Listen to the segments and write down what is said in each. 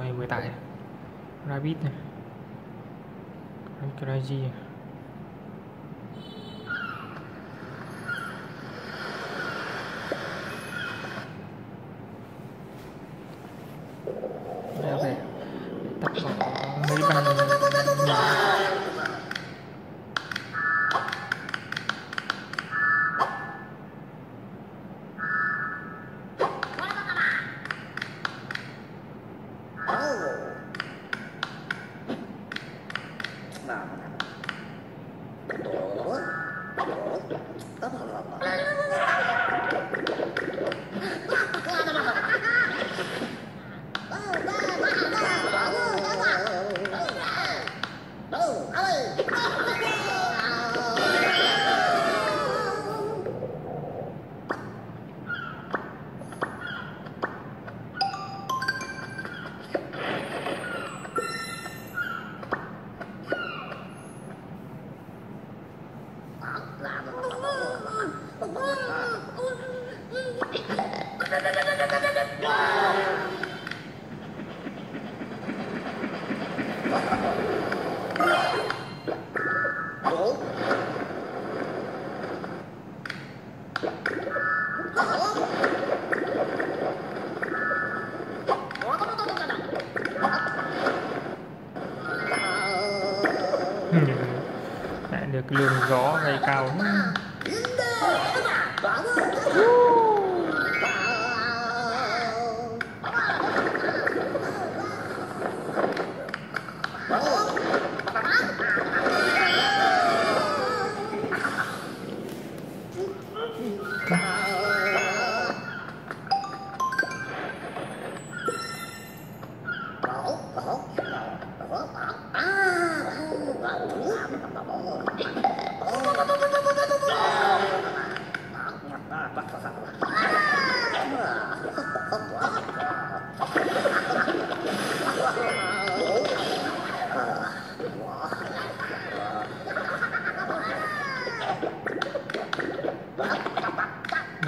này mới tải rabbit này crazy này.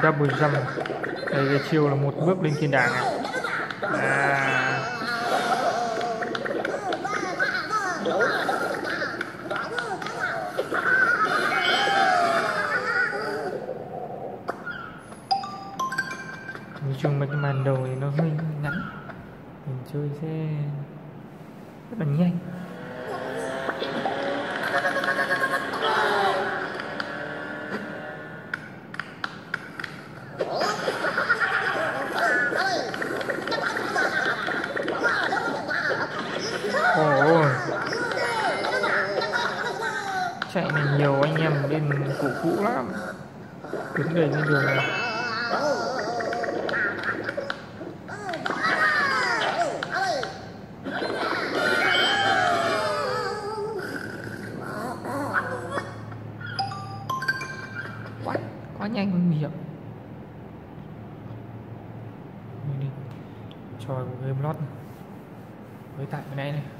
Double jump. Đây cái chiêu là một bước lên thiên đàng này. À. chung mấy cái màn đầu thì nó hơi ngắn. Mình chơi sẽ rất là nhanh. Ồ, chạy này nhiều anh em bên cũ cũ lắm. Đứng đầy trên đường này với tại bên này này Oh,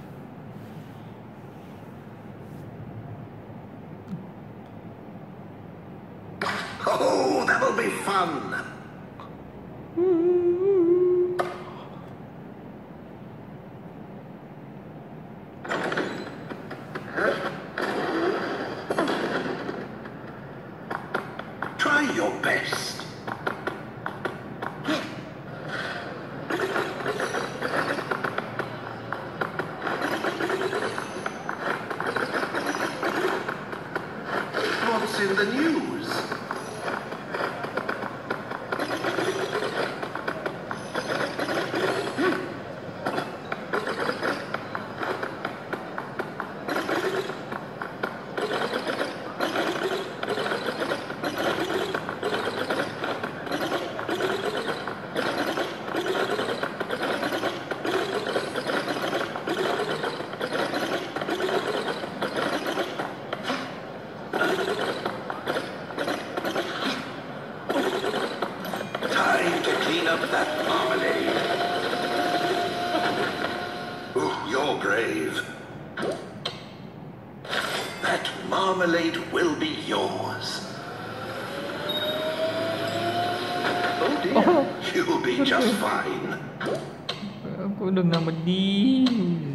làm mà đi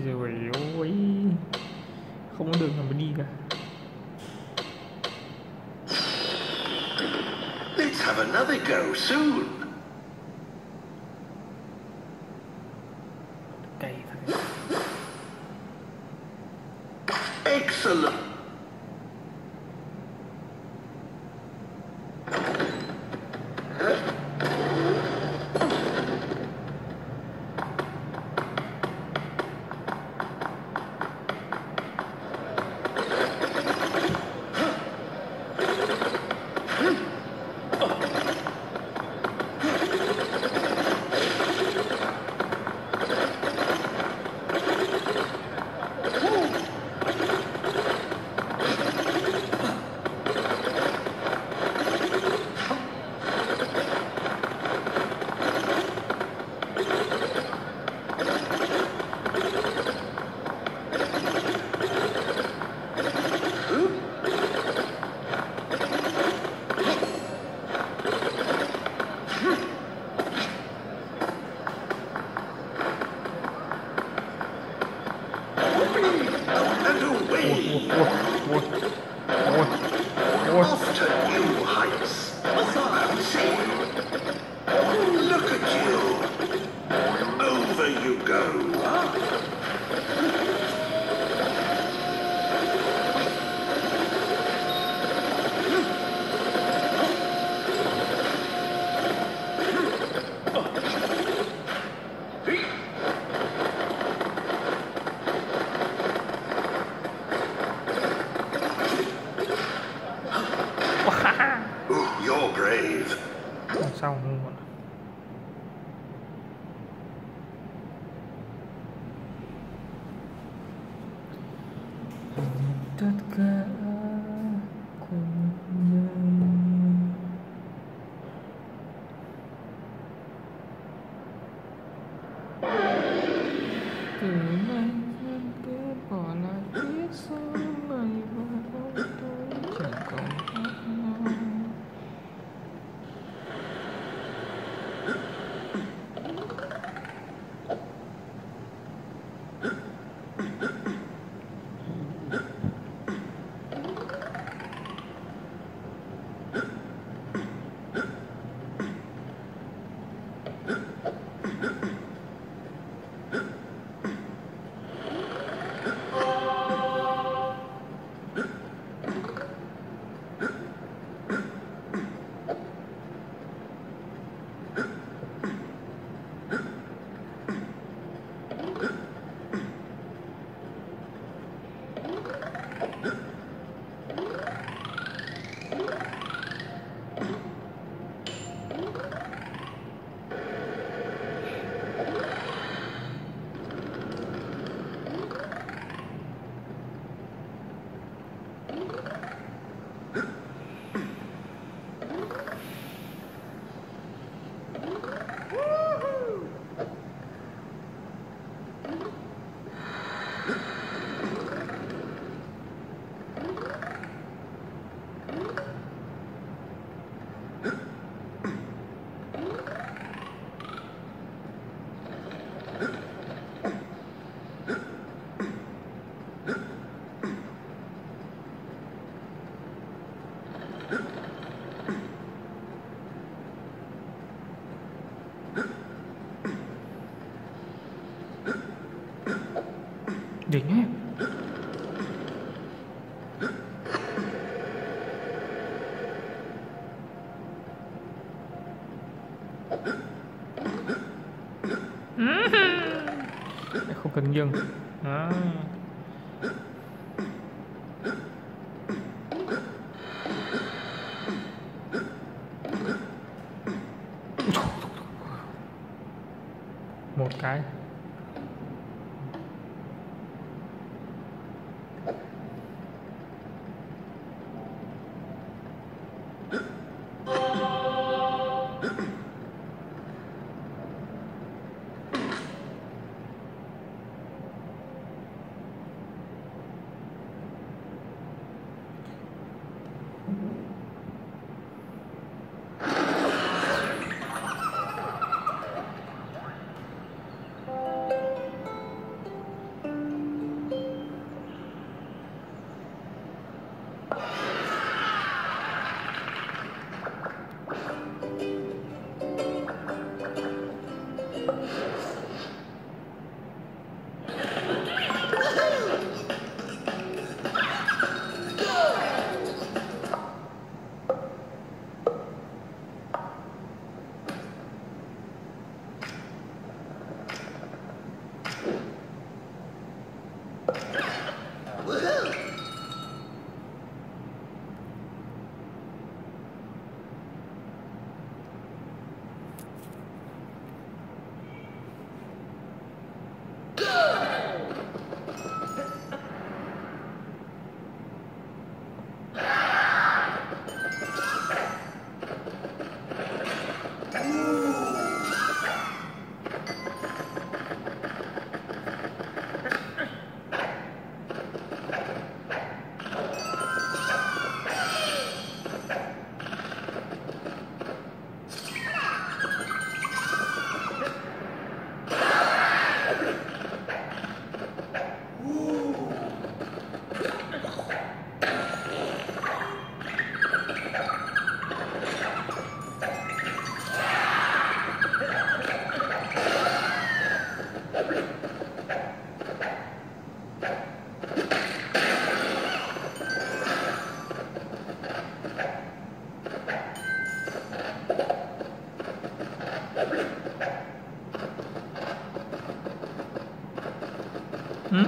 rồi ôi không có đường nào mà đi cả Let's have another go soon. Excellent. Mm-hmm. Duduknya Không cần dừng. à.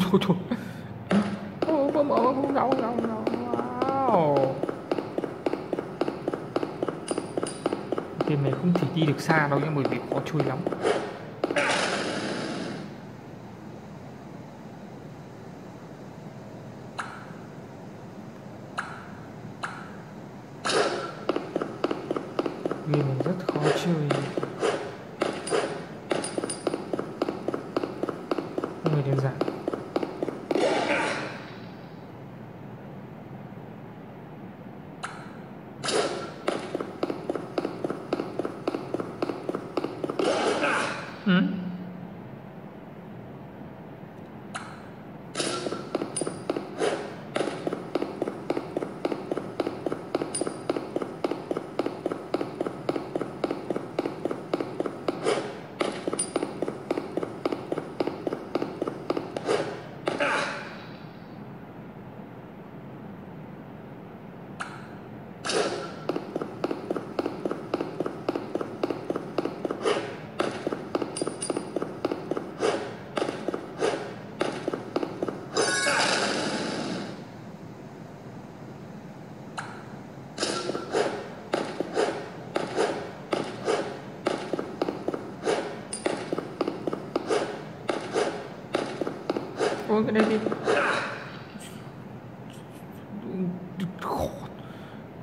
thôi thôi thôi. Ô, mở không đâu đâu đâu wow. game này không thể đi được xa đâu nhưng bởi vì khó chui lắm. Game này rất khó chơi. Xuống cái đây đi.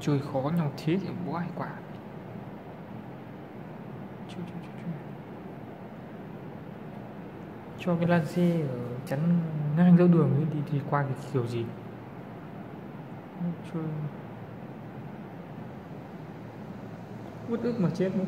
Chơi khó nhau thế thì bố ai quả chơi, chơi, chơi, chơi. cho cái lan xe ở chắn ngang giữa đường ấy thì, thì qua cái kiểu gì? Chơi. Uất ức mà chết luôn